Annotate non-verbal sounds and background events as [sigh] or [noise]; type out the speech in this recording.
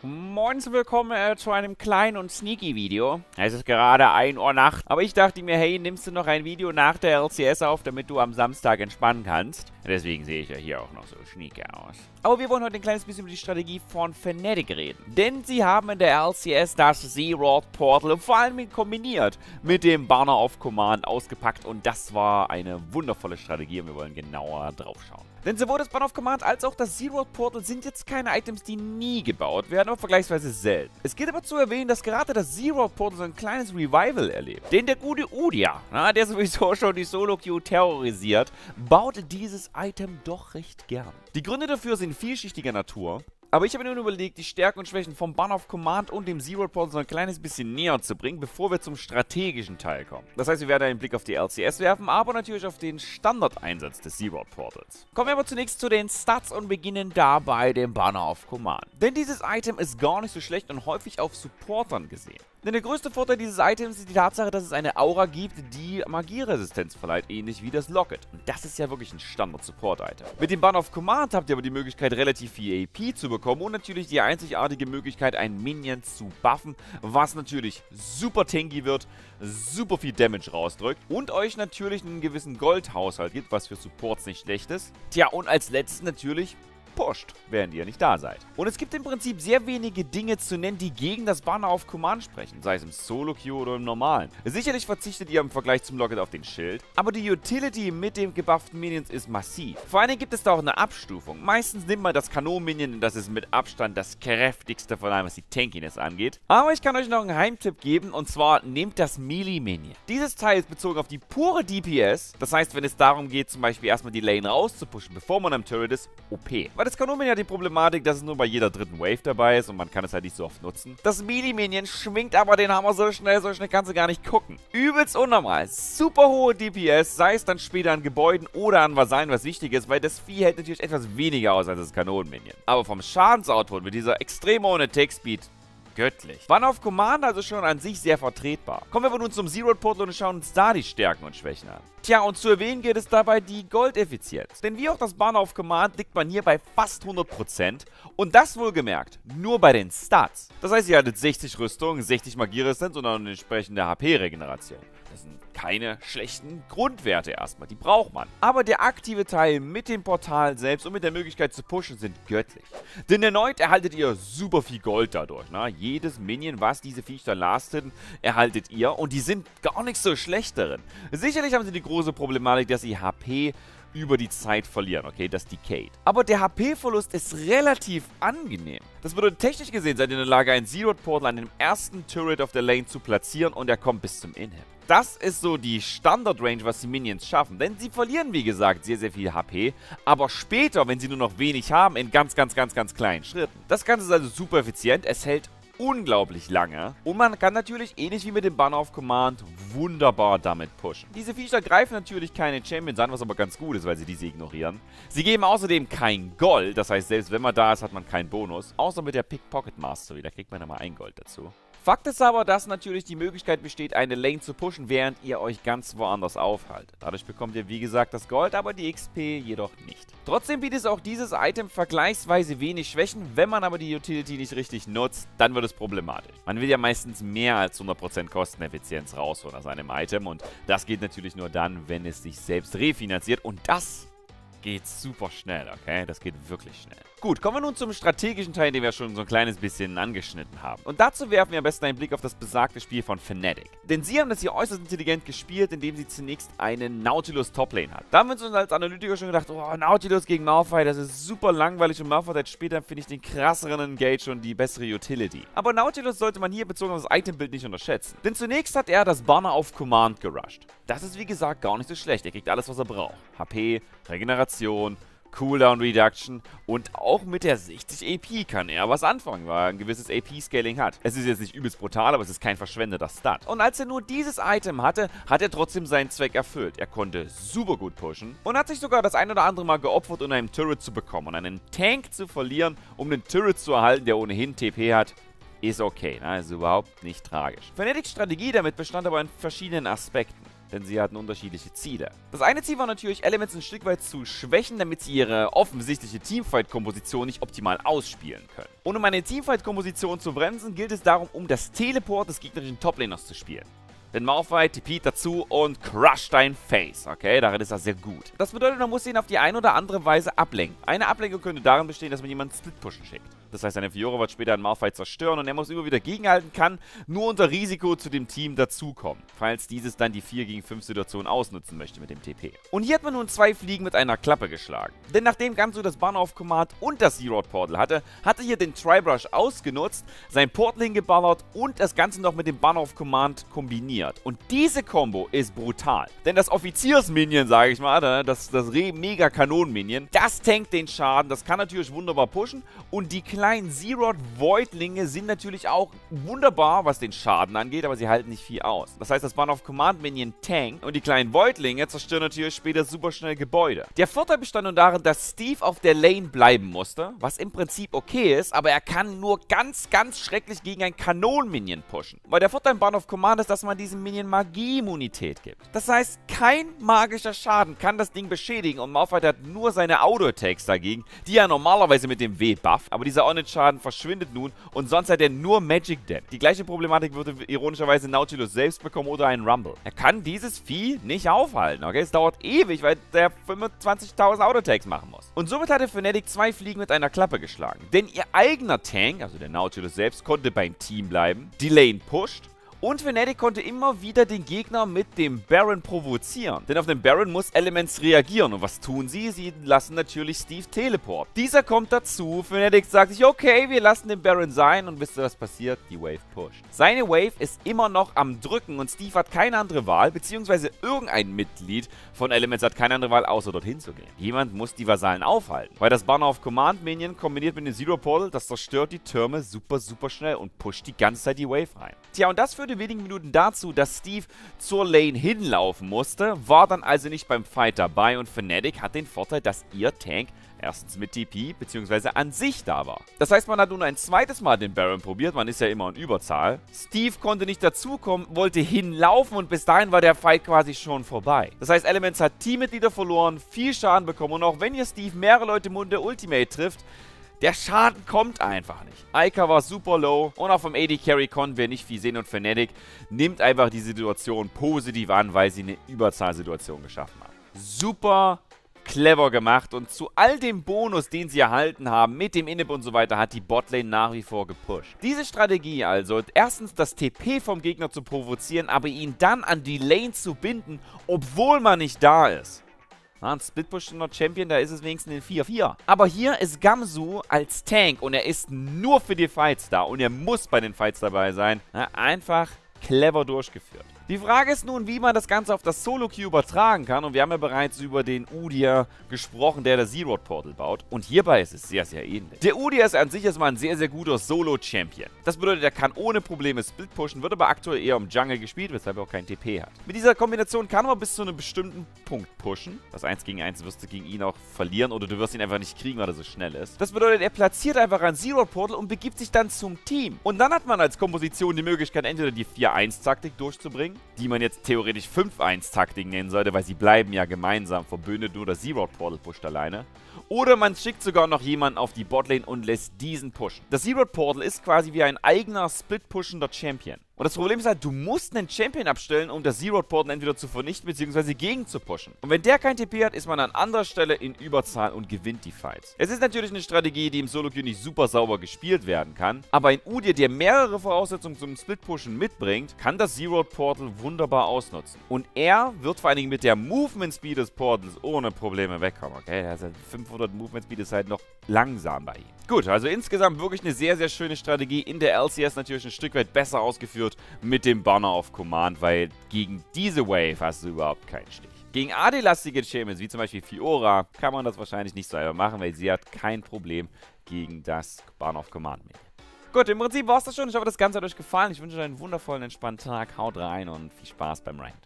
Moin und willkommen äh, zu einem kleinen und sneaky Video. Es ist gerade 1 Uhr Nacht, aber ich dachte mir, hey, nimmst du noch ein Video nach der LCS auf, damit du am Samstag entspannen kannst? Deswegen sehe ich ja hier auch noch so sneaky aus. Aber wir wollen heute ein kleines bisschen über die Strategie von Fnatic reden. Denn sie haben in der LCS das Zerod Portal vor allem kombiniert mit dem Banner of Command ausgepackt und das war eine wundervolle Strategie und wir wollen genauer drauf schauen. Denn sowohl das Banner of Command als auch das Zero Portal sind jetzt keine Items, die nie gebaut werden, aber vergleichsweise selten. Es geht aber zu erwähnen, dass gerade das Zero Portal so ein kleines Revival erlebt. Denn der gute Udia, na, der sowieso [laughs] schon die Solo-Queue terrorisiert, baut dieses Item doch recht gern. Die Gründe dafür sind vielschichtiger Natur. Aber ich habe mir nun überlegt, die Stärken und Schwächen vom Banner of Command und dem Zero Portal so ein kleines bisschen näher zu bringen, bevor wir zum strategischen Teil kommen. Das heißt, wir werden einen Blick auf die LCS werfen, aber natürlich auf den Standardeinsatz des Zero Portals. Kommen wir aber zunächst zu den Stats und beginnen dabei dem Banner of Command. Denn dieses Item ist gar nicht so schlecht und häufig auf Supportern gesehen. Denn der größte Vorteil dieses Items ist die Tatsache, dass es eine Aura gibt, die Magieresistenz verleiht, ähnlich wie das Locket. Und das ist ja wirklich ein Standard-Support-Item. Mit dem Banner of Command habt ihr aber die Möglichkeit, relativ viel AP zu bekommen und natürlich die einzigartige Möglichkeit, einen Minion zu buffen, was natürlich super tanky wird, super viel Damage rausdrückt und euch natürlich einen gewissen Goldhaushalt gibt, was für Supports nicht schlecht ist. Tja, und als letztes natürlich pusht, während ihr nicht da seid. Und es gibt im Prinzip sehr wenige Dinge zu nennen, die gegen das Banner auf Command sprechen, sei es im Solo-Queue oder im normalen. Sicherlich verzichtet ihr im Vergleich zum Locket auf den Schild, aber die Utility mit dem gebufften Minions ist massiv. Vor allen Dingen gibt es da auch eine Abstufung. Meistens nimmt man das Kanon-Minion und das ist mit Abstand das kräftigste von allem, was die Tankiness angeht. Aber ich kann euch noch einen Heimtipp geben und zwar nehmt das Melee-Minion. Dieses Teil ist bezogen auf die pure DPS, das heißt, wenn es darum geht, zum Beispiel erstmal die Lane rauszupushen, bevor man am Turret ist, OP. Weil das Kanonen hat die Problematik, dass es nur bei jeder dritten Wave dabei ist und man kann es halt nicht so oft nutzen. Das Melee-Minion schwingt aber den Hammer so schnell, so schnell kannst du gar nicht gucken. Übelst unnormal. Super hohe DPS, sei es dann später an Gebäuden oder an Vasallen, was wichtig ist, weil das Vieh hält natürlich etwas weniger aus als das Kanonen-Minion. Aber vom Schadensoutput mit dieser extrem hohen Attack-Speed göttlich. Wann auf Command also schon an sich sehr vertretbar. Kommen wir aber nun zum Zero Portal und schauen uns da die Stärken und Schwächen an. Tja, und zu erwähnen geht es dabei die Goldeffizienz. Denn wie auch das Banner auf Command liegt man hier bei fast 100% und das wohlgemerkt nur bei den Stats. Das heißt, ihr hattet 60 Rüstung, 60 Magieresistenz und eine entsprechende HP-Regeneration. Das sind keine schlechten Grundwerte erstmal, die braucht man. Aber der aktive Teil mit dem Portal selbst und mit der Möglichkeit zu pushen sind göttlich. Denn erneut erhaltet ihr super viel Gold dadurch. Ne? Jedes Minion, was diese Viecher lasten, erhaltet ihr und die sind gar nicht so schlecht darin. Sicherlich haben sie die große Problematik, dass sie HP über die Zeit verlieren, okay? Das Decayed. Aber der HP-Verlust ist relativ angenehm. Das bedeutet, technisch gesehen seid ihr in der Lage, ein Zero-Portal an dem ersten Turret auf der Lane zu platzieren und er kommt bis zum Inhib. Das ist so die Standard-Range, was die Minions schaffen. Denn sie verlieren, wie gesagt, sehr, sehr viel HP. Aber später, wenn sie nur noch wenig haben, in ganz, ganz, ganz, ganz kleinen Schritten. Das Ganze ist also super effizient. Es hält unglaublich lange. Und man kann natürlich, ähnlich wie mit dem Banner of Command, wunderbar damit pushen. Diese Viecher greifen natürlich keine Champions an, was aber ganz gut ist, weil sie diese ignorieren. Sie geben außerdem kein Gold, das heißt, selbst wenn man da ist, hat man keinen Bonus. Außer mit der Pickpocket Mastery, da kriegt man immer ein Gold dazu. Fakt ist aber, dass natürlich die Möglichkeit besteht, eine Lane zu pushen, während ihr euch ganz woanders aufhaltet. Dadurch bekommt ihr wie gesagt das Gold, aber die XP jedoch nicht. Trotzdem bietet auch dieses Item vergleichsweise wenig Schwächen, wenn man aber die Utility nicht richtig nutzt, dann wird es problematisch. Man will ja meistens mehr als 100% Kosteneffizienz rausholen aus einem Item und das geht natürlich nur dann, wenn es sich selbst refinanziert und das geht super schnell, okay? Das geht wirklich schnell. Gut, kommen wir nun zum strategischen Teil, den wir schon so ein kleines bisschen angeschnitten haben. Und dazu werfen wir am besten einen Blick auf das besagte Spiel von Fnatic. Denn sie haben das hier äußerst intelligent gespielt, indem sie zunächst einen Nautilus Toplane hat. Da haben wir uns als Analytiker schon gedacht, oh, Nautilus gegen Malphite, das ist super langweilig und Malphite hat später, finde ich, den krasseren Engage und die bessere Utility. Aber Nautilus sollte man hier bezogen auf das Itembild nicht unterschätzen. Denn zunächst hat er das Banner auf Command gerusht. Das ist wie gesagt gar nicht so schlecht, er kriegt alles, was er braucht. HP, Regeneration, Cooldown Reduction und auch mit der 60 AP kann er was anfangen, weil er ein gewisses AP-Scaling hat. Es ist jetzt nicht übelst brutal, aber es ist kein verschwendeter Stat. Und als er nur dieses Item hatte, hat er trotzdem seinen Zweck erfüllt. Er konnte super gut pushen und hat sich sogar das ein oder andere Mal geopfert, um einen Turret zu bekommen und einen Tank zu verlieren, um einen Turret zu erhalten, der ohnehin TP hat ist okay, ne? ist überhaupt nicht tragisch. Fnatics Strategie damit bestand aber in verschiedenen Aspekten. Denn sie hatten unterschiedliche Ziele. Das eine Ziel war natürlich, Elements ein Stück weit zu schwächen, damit sie ihre offensichtliche Teamfight-Komposition nicht optimal ausspielen können. Und um eine Teamfight-Komposition zu bremsen, gilt es darum, um das Teleport des gegnerischen Toplaners zu spielen. Denn Malphite TP dazu und crush dein Face. Okay, darin ist er sehr gut. Das bedeutet, man muss ihn auf die eine oder andere Weise ablenken. Eine Ablenkung könnte darin bestehen, dass man jemanden Split-Pushen schickt. Das heißt, eine Fiora wird später einen Malphite zerstören und er muss immer wieder gegenhalten, kann nur unter Risiko zu dem Team dazukommen, falls dieses dann die 4 gegen 5 Situation ausnutzen möchte mit dem TP. Und hier hat man nun zwei Fliegen mit einer Klappe geschlagen. Denn nachdem Gamsu das Banner auf Command und das Zero Portal hatte, hatte hier den Tribrush ausgenutzt, sein Portal hingeballert und das Ganze noch mit dem Banner auf Command kombiniert. Und diese Combo ist brutal. Denn das Offiziers-Minion, sage ich mal, ne, das, das Mega-Kanon-Minion, das tankt den Schaden, das kann natürlich wunderbar pushen und die kleinen Zerod-Voidlinge sind natürlich auch wunderbar, was den Schaden angeht, aber sie halten nicht viel aus. Das heißt, das Banner of Command Minion tankt und die kleinen Voidlinge zerstören natürlich später super schnell Gebäude. Der Vorteil bestand nun darin, dass Steve auf der Lane bleiben musste, was im Prinzip okay ist, aber er kann nur ganz, ganz schrecklich gegen ein Kanon-Minion pushen. Weil der Vorteil im Banner of Command ist, dass man diesem Minion Magie-Immunität gibt. Das heißt, kein magischer Schaden kann das Ding beschädigen und Malphite hat nur seine Auto-Attacks dagegen, die er normalerweise mit dem W-Buff, aber dieser Onnit-Schaden verschwindet nun und sonst hat er nur Magic Dead. Die gleiche Problematik würde ironischerweise Nautilus selbst bekommen oder ein Rumble. Er kann dieses Vieh nicht aufhalten, okay? Es dauert ewig, weil der 25.000 Autotags machen muss. Und somit hatte Fnatic zwei Fliegen mit einer Klappe geschlagen. Denn ihr eigener Tank, also der Nautilus selbst, konnte beim Team bleiben. Die Lane pusht und Fnatic konnte immer wieder den Gegner mit dem Baron provozieren. Denn auf den Baron muss Elements reagieren. Und was tun sie? Sie lassen natürlich Steve Teleport. Dieser kommt dazu. Fnatic sagt sich, okay, wir lassen den Baron sein. Und wisst ihr, was passiert? Die Wave pusht. Seine Wave ist immer noch am Drücken und Steve hat keine andere Wahl, beziehungsweise irgendein Mitglied von Elements hat keine andere Wahl, außer dorthin zu gehen. Jemand muss die Vasallen aufhalten. Weil das Banner of Command Minion kombiniert mit dem Zero Portal, das zerstört die Türme super, super schnell und pusht die ganze Zeit die Wave rein. Tja, und das führt in wenigen Minuten dazu, dass Steve zur Lane hinlaufen musste, war dann also nicht beim Fight dabei und Fnatic hat den Vorteil, dass ihr Tank erstens mit TP bzw. an sich da war. Das heißt, man hat nun ein zweites Mal den Baron probiert, man ist ja immer in Überzahl. Steve konnte nicht dazukommen, wollte hinlaufen und bis dahin war der Fight quasi schon vorbei. Das heißt, Elements hat Teammitglieder verloren, viel Schaden bekommen und auch wenn ihr Steve mehrere Leute im Mund der Ultimate trifft, der Schaden kommt einfach nicht. Aika war super low und auch vom AD Carry konnten wir nicht viel sehen und Fnatic nimmt einfach die Situation positiv an, weil sie eine Überzahlsituation geschaffen hat. Super clever gemacht und zu all dem Bonus, den sie erhalten haben, mit dem Inhib und so weiter, hat die Botlane nach wie vor gepusht. Diese Strategie also, erstens das TP vom Gegner zu provozieren, aber ihn dann an die Lane zu binden, obwohl man nicht da ist. Na, ein Splitpush noch Champion, da ist es wenigstens in 4-4. Aber hier ist Gamsu als Tank und er ist nur für die Fights da und er muss bei den Fights dabei sein. Na, einfach clever durchgeführt. Die Frage ist nun, wie man das Ganze auf das Solo-Queue übertragen kann. Und wir haben ja bereits über den Udia gesprochen, der das Zero-Portal baut. Und hierbei ist es sehr, sehr ähnlich. Der Udia ist an sich erstmal ein sehr, sehr guter Solo-Champion. Das bedeutet, er kann ohne Probleme Split pushen, wird aber aktuell eher im Jungle gespielt, weshalb er auch kein TP hat. Mit dieser Kombination kann man bis zu einem bestimmten Punkt pushen. Das 1 gegen 1 wirst du gegen ihn auch verlieren oder du wirst ihn einfach nicht kriegen, weil er so schnell ist. Das bedeutet, er platziert einfach ein Zero-Portal und begibt sich dann zum Team. Und dann hat man als Komposition die Möglichkeit, entweder die 4-1-Taktik durchzubringen, die man jetzt theoretisch 5-1-Taktik nennen sollte, weil sie bleiben ja gemeinsam verbündet, nur das Zero Portal pusht alleine. Oder man schickt sogar noch jemanden auf die Botlane und lässt diesen pushen. Das Zero Portal ist quasi wie ein eigener split-pushender Champion. Und das Problem ist halt, du musst einen Champion abstellen, um das Zero-Portal entweder zu vernichten bzw. gegen zu pushen. Und wenn der kein TP hat, ist man an anderer Stelle in Überzahl und gewinnt die Fights. Es ist natürlich eine Strategie, die im Solo-Queue nicht super sauber gespielt werden kann, aber ein Udir, der mehrere Voraussetzungen zum Split-Pushen mitbringt, kann das Zero-Portal wunderbar ausnutzen. Und er wird vor allen Dingen mit der Movement-Speed des Portals ohne Probleme wegkommen, okay? Also 500 Movement-Speed ist halt noch langsam bei ihm. Gut, also insgesamt wirklich eine sehr, sehr schöne Strategie. In der LCS natürlich ein Stück weit besser ausgeführt wird mit dem Banner of Command, weil gegen diese Wave hast du überhaupt keinen Stich. Gegen AD-lastige Champions, wie zum Beispiel Fiora, kann man das wahrscheinlich nicht selber machen, weil sie hat kein Problem gegen das Banner of Command mehr. Gut, im Prinzip war es das schon. Ich hoffe, das Ganze hat euch gefallen. Ich wünsche euch einen wundervollen, entspannten Tag. Haut rein und viel Spaß beim Ranked.